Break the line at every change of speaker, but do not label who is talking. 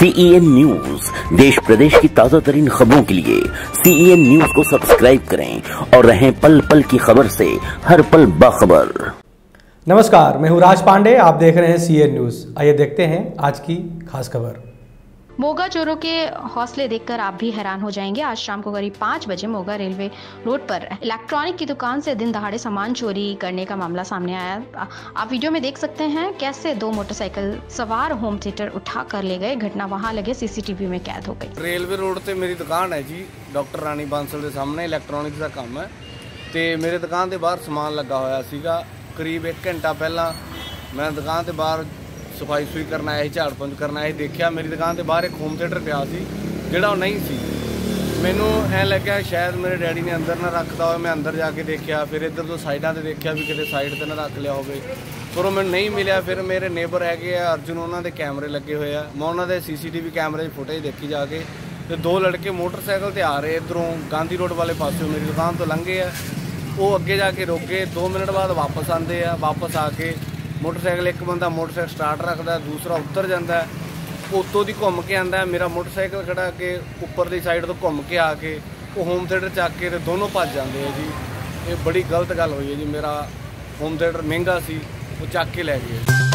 CEN news देश प्रदेश की ताज़ा तरीन खबरों के लिए सीईएन न्यूज़ को सब्सक्राइब करें और रहें पल पल की खबर से हर पल बाखबर।
नमस्कार, मैं हूँ राज पांडे, आप देख रहे हैं सीएन न्यूज़ आइए देखते हैं आज की खास खबर।
मोगा चोरों के हौसले देखकर आप भी हैरान हो जाएंगे आज शाम को करीब पाँच बजे मोगा रेलवे रोड पर इलेक्ट्रॉनिक की दुकान से दिन दहाड़े सामान चोरी करने का मामला सामने आया आ- आप वीडियो में देख सकते हैं कैसे दो मोटरसाइकिल सवार होम थिएटर उठा कर ले गए घटना वहां लगे सीसीटीवी में कैद हो गई
ਰੇਲਵੇ ਰੋਡ ਤੇ ਮੇਰੀ ਦੁਕਾਨ ਹੈ ਜੀ ਡਾਕਟਰ ਰਾਣੀ ਬਾਂਸਲ ਦੇ ਸਾਹਮਣੇ ਇਲੈਕਟ੍ਰੋਨਿਕਸ ਦਾ ਕੰਮ ਹੈ ਤੇ ਮੇਰੇ ਦੁਕਾਨ ਦੇ ਬਾਹਰ ਸਮਾਨ ਲੱਗਾ ਹੋਇਆ ਸੀਗਾ ਕਰੀਬ 1 ਘੰਟਾ ਪਹਿਲਾਂ ਮੈਂ ਦੁਕਾਨ ਦੇ ਬਾਹਰ ਸਫ਼ਾਈ ਸੁਈ ਕਰਨ ਆਇਆ ਸੀ, ਝਾੜ ਪੁੰਜ ਕਰਨ ਆਇਆ ਸੀ, ਦੇਖਿਆ ਮੇਰੀ ਦੁਕਾਨ ਦੇ ਬਾਹਰ ਇੱਕ ਹੋਮ ਥੀਏਟਰ ਪਿਆ ਸੀ, ਜਿਹੜਾ ਉਹ ਨਹੀਂ ਸੀ। ਮੈਨੂੰ ਐ ਲੱਗਿਆ ਸ਼ਾਇਦ ਮੇਰੇ ਡੈਡੀ ਨੇ ਅੰਦਰ ਨਾ ਰੱਖਦਾ ਹੋਵੇ, ਮੈਂ ਅੰਦਰ ਜਾ ਕੇ ਦੇਖਿਆ, ਫਿਰ ਇੱਧਰ ਤੋਂ ਸਾਈਡਾਂ ਤੇ ਦੇਖਿਆ ਵੀ ਕਿਤੇ ਸਾਈਡ ਤੇ ਨਾ ਰੱਖ ਲਿਆ ਹੋਵੇ। ਪਰ ਉਹ ਮੈਨੂੰ ਨਹੀਂ ਮਿਲਿਆ, ਫਿਰ ਮੇਰੇ ਨੇਬਰ ਹੈਗੇ ਆ, ਅਰਜੁਨ, ਉਹਨਾਂ ਦੇ ਕੈਮਰੇ ਲੱਗੇ ਹੋਏ ਆ। ਮੈਂ ਉਹਨਾਂ ਦੇ ਸੀਸੀਟੀਵੀ ਕੈਮਰੇ ਦੀ ਫੁਟੇਜ ਦੇਖੀ ਜਾ ਕੇ, ਤੇ ਦੋ ਲੜਕੇ ਮੋਟਰਸਾਈਕਲ ਤੇ ਆ ਰਹੇ ਇਧਰੋਂ, ਗਾਂਧੀ ਰੋਡ ਵਾਲੇ ਪਾਸਿਓਂ ਮੇਰੀ ਦੁਕਾਨ ਤੋਂ ਲੰਘੇ ਆ। ਉਹ ਅੱਗੇ ਜਾ ਕੇ ਰੋਕੇ ਗਏ 2 ਮਿੰਟ ਬਾਅਦ ਵਾਪਸ ਆਉਂਦੇ ਆ, ਵਾਪਸ ਆ ਕੇ ਮੋਟਰਸਾਈਕਲ ਇੱਕ ਬੰਦਾ ਮੋਟਰਸਾਈਕਲ ਸਟਾਰਟ ਰੱਖਦਾ, ਦੂਸਰਾ ਉੱਤਰ ਜਾਂਦਾ ਹੈ। ਉੱਤੋਂ ਦੀ ਘੁੰਮ ਕੇ ਆਂਦਾ, ਮੇਰਾ ਮੋਟਰਸਾਈਕਲ ਖੜਾ ਕੇ ਉੱਪਰਲੀ ਸਾਈਡ ਤੋਂ ਘੁੰਮ ਕੇ ਆ ਕੇ, ਉਹ ਹੋਮ ਥੀਏਟਰ ਚੱਕ ਕੇ ਤੇ ਦੋਨੋਂ ਭੱਜ ਜਾਂਦੇ ਆ ਜੀ ਇਹ ਬੜੀ ਗਲਤ ਗੱਲ ਹੋਈ ਹੈ ਜੀ, ਮੇਰਾ ਹੋਮ ਥੀਏਟਰ ਮਹਿੰਗਾ ਸੀ, ਉਹ ਚੱਕ ਕੇ ਲੈ ਗਏ